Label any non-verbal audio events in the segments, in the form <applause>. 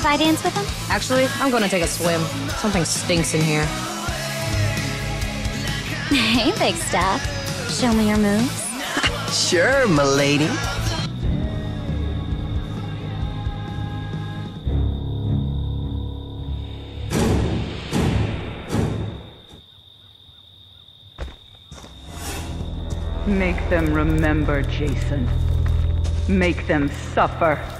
if I dance with him? Actually, I'm gonna take a swim. Something stinks in here. <laughs> Hey, big stuff. Show me your moves. <laughs> Sure, milady. Make them remember, Jason. Make them suffer.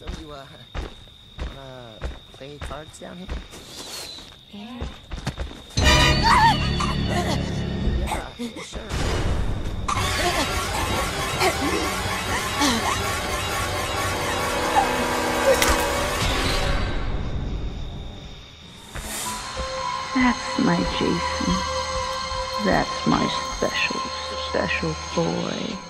So you, uh, wanna play cards down here? Yeah, sure. That's my Jason. That's my special, special boy.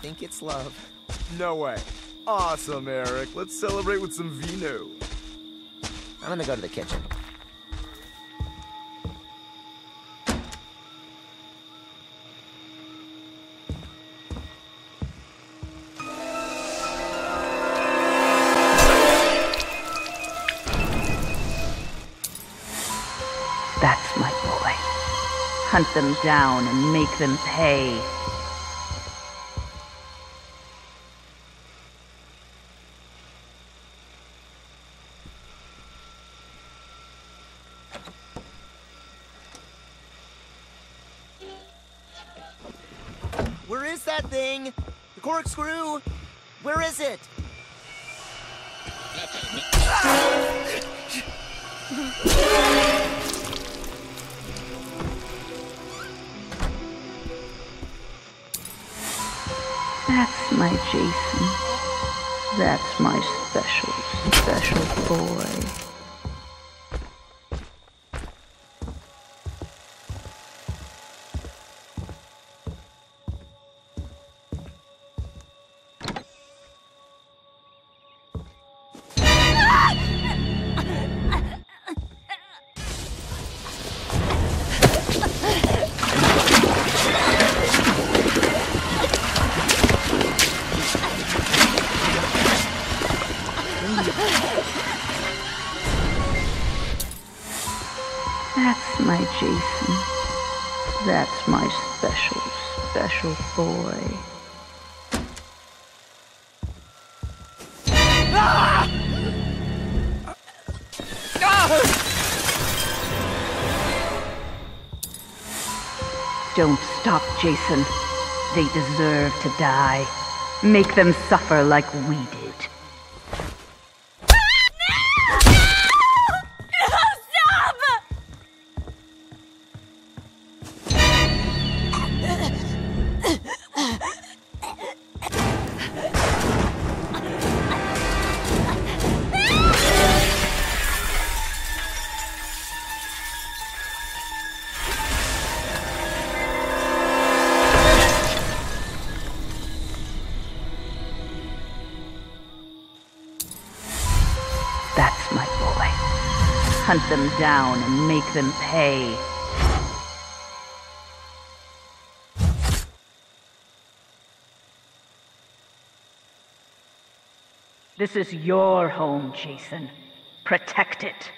Think it's love. No way. Awesome, Eric. Let's celebrate with some vino. I'm gonna go to the kitchen. That's my boy. Hunt them down and make them pay. Where is that thing? The corkscrew? Where is it? That's my Jason. That's my special, special boy. That's my Jason. That's my special, special boy. Don't stop, Jason. They deserve to die. Make them suffer like we did. That's my boy. Hunt them down and make them pay. This is your home, Jason. Protect it.